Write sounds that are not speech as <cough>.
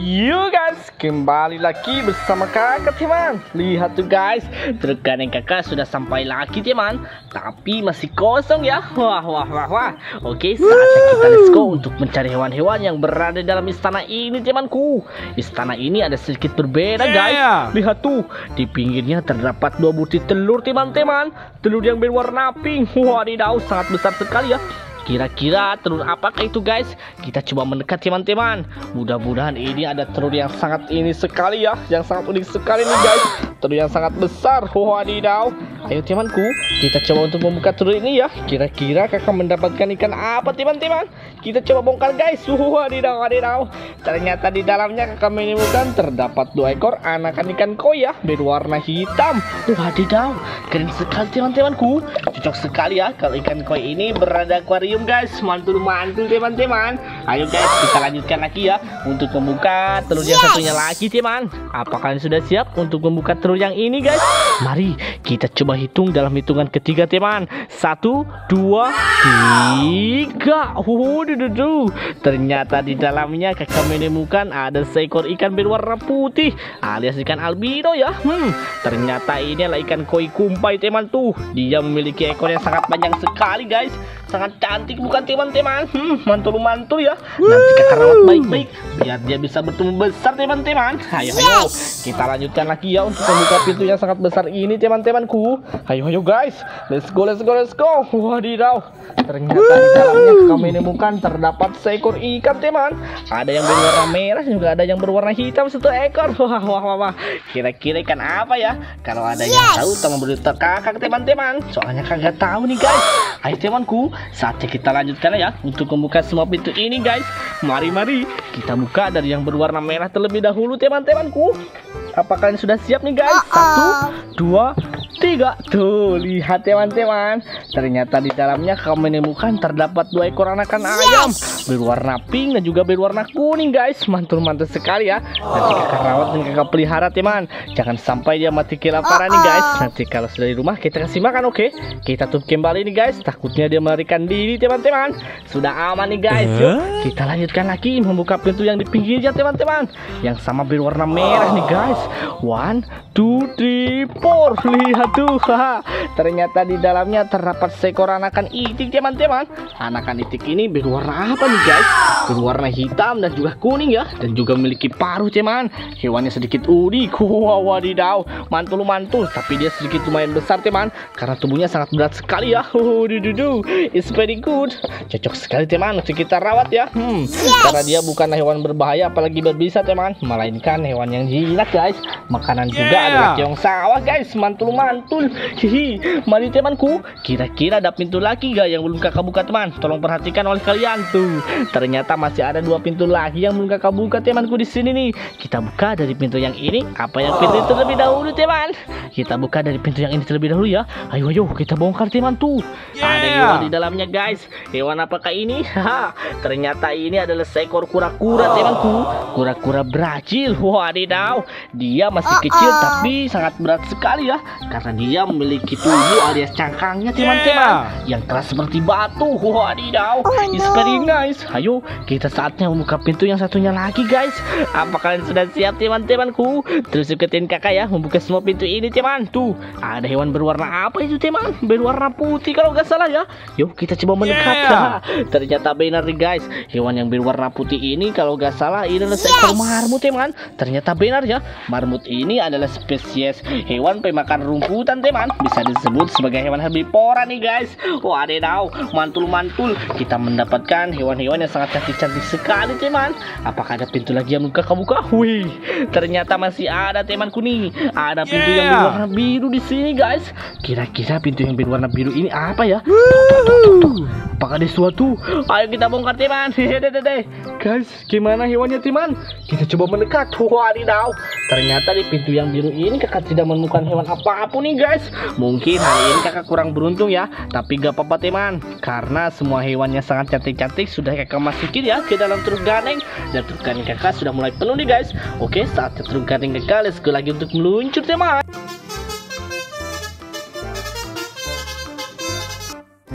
guys, kembali lagi bersama kakak teman Lihat tuh guys, truk gandeng kakak sudah sampai lagi teman Tapi masih kosong ya. Wah wah wah wah. Oke saatnya kita let's go untuk mencari hewan-hewan yang berada dalam istana ini temanku Istana ini ada sedikit berbeda guys. Lihat tuh, di pinggirnya terdapat dua butir telur teman-teman Telur yang berwarna pink. Wadidaw, sangat besar sekali ya Kira-kira telur apakah itu guys? Kita coba mendekat teman-teman. Mudah-mudahan ini ada telur yang sangat ini sekali ya, yang sangat unik sekali nih guys. Telur yang sangat besar. Wadidaw. Ayo temanku, kita coba untuk membuka telur ini ya. Kira-kira kakak mendapatkan ikan apa teman-teman? Kita coba bongkar guys. Wadidaw, wadidaw. Ternyata di dalamnya kakak menemukan terdapat dua ekor anakan ikan koi ya, berwarna hitam. Wadidaw, keren sekali teman-temanku. Cocok sekali ya kalau ikan koi ini berada akuarium guys. Mantul-mantul teman-teman. Ayo guys, kita lanjutkan lagi ya untuk membuka telur yang satunya lagi teman. Apakah kalian sudah siap untuk membuka telur yang ini guys? Mari kita coba hitung dalam hitungan ketiga teman. Satu, dua, tiga. Oh, duh, duh, duh. Ternyata di dalamnya kakak menemukan ada seekor ikan berwarna putih alias ikan albino ya. Hmm, ternyata ini adalah ikan koi kumpai teman tuh. Dia memiliki ekor yang sangat panjang sekali guys. Sangat cantik bukan teman-teman? Hmm, mantul-mantul ya. Nanti kakak rawat baik-baik biar dia bisa bertumbuh besar teman-teman. Ayo, ayo. Kita lanjutkan lagi ya untuk membuka pintu yang sangat besar ini teman-temanku. Ayo, ayo guys. Let's go, let's go, let's go. Wadidaw. Ternyata di dalamnya kami menemukan terdapat seekor ikan teman. Ada yang berwarna merah juga ada yang berwarna hitam satu ekor. <laughs> Wah, wah, wah, wah. Kira-kira ikan apa ya? Kalau ada yang tahu tolong beritahu kakak teman-teman. Soalnya kagak tahu nih guys. Ayo temanku, saatnya kita lanjutkan ya untuk membuka semua pintu ini guys. Mari mari kita buka dari yang berwarna merah terlebih dahulu teman-temanku. Apa kalian sudah siap nih guys? Satu, dua, tiga. Tuh, lihat teman-teman. Ternyata di dalamnya kamu menemukan terdapat dua ekor anakan ayam berwarna pink dan juga berwarna kuning guys. Mantul-mantul sekali ya. Nanti kakak rawat dan kakak pelihara teman. Jangan sampai dia mati kelaparan nih guys. Nanti kalau sudah di rumah kita kasih makan oke? Kita tutup kembali nih guys. Takutnya dia melarikan diri teman-teman. Sudah aman nih guys. Yuk kita lanjutkan lagi membuka pintu yang di pinggirnya teman-teman. Yang sama berwarna merah nih guys. One, two, three, four. Lihat tuh. haha. Ternyata di dalamnya terdapat seekor anakan itik teman-teman. Anakan itik ini berwarna apa nih guys? Berwarna hitam dan juga kuning ya. Dan juga memiliki paruh teman. Hewannya sedikit unik. <laughs> Wow, wadidaw. Mantul-mantul. Tapi dia sedikit lumayan besar teman. Karena tubuhnya sangat berat sekali ya. <laughs> Dududu. It's very good. Cocok sekali teman. Untuk kita rawat ya. Hmm. Karena dia bukan hewan berbahaya apalagi berbisa teman. Melainkan hewan yang jinak guys. Makanan juga Yeah. adalah keong sawah guys. Mantul-mantul. Hihi. Mari temanku. Kira-kira ada pintu lagi gak yang belum kakak buka teman? Tolong perhatikan oleh kalian tuh. Ternyata masih ada dua pintu lagi yang belum kakak buka temanku di sini nih. Kita buka dari pintu yang ini. Apa yang pintu itu terlebih dahulu teman? Kita buka dari pintu yang ini terlebih dahulu ya. Ayo ayo kita bongkar teman tuh. Ada Yeah. hewan di dalamnya guys. Hewan apakah ini? Haha. Ternyata ini adalah seekor kura-kura temanku. Kura-kura Brazil. Wadidaw. Dia masih kecil tapi sangat berat sekali ya. Karena dia memiliki tubuh alias cangkangnya teman-teman. Yang keras seperti batu. Wadidaw. It's very nice. Ayo kita saatnya membuka pintu yang satunya lagi guys. Apa kalian sudah siap teman-temanku? Terus ikutin kakak ya membuka semua pintu ini teman. Tuh ada hewan berwarna apa itu teman? Berwarna putih kalau nggak salah ya. Yuk kita coba mendekat. Yeah. Ternyata benar nih guys. Hewan yang berwarna putih ini kalau nggak salah ini adalah seekor marmut teman. Ternyata benar ya. Marmut ini adalah spesies hewan pemakan rumputan teman. Bisa disebut sebagai hewan herbivora nih guys. Wadidaw, mantul-mantul. Kita mendapatkan hewan-hewan yang sangat cantik-cantik sekali teman. Apakah ada pintu lagi yang buka buka? Wih, ternyata masih ada temanku nih. Ada pintu yang Yeah. berwarna biru di sini guys. Kira-kira pintu yang berwarna biru ini apa ya? Tuh, tuh, tuh, tuh, tuh. Apakah ada sesuatu? Ayo kita bongkar teman. Guys, gimana hewannya teman? Kita coba mendekat. Wadidaw. Ternyata di pintu yang biru ini kakak tidak menemukan hewan apa pun nih guys. Mungkin hari ini kakak kurang beruntung ya. Tapi gak apa-apa teman. Karena semua hewannya sangat cantik-cantik sudah kakak masukin ya ke dalam truk gandeng. Dan truk gandeng kakak sudah mulai penuh nih guys. Oke, saatnya truk gandeng kakak let's go lagi untuk meluncur teman.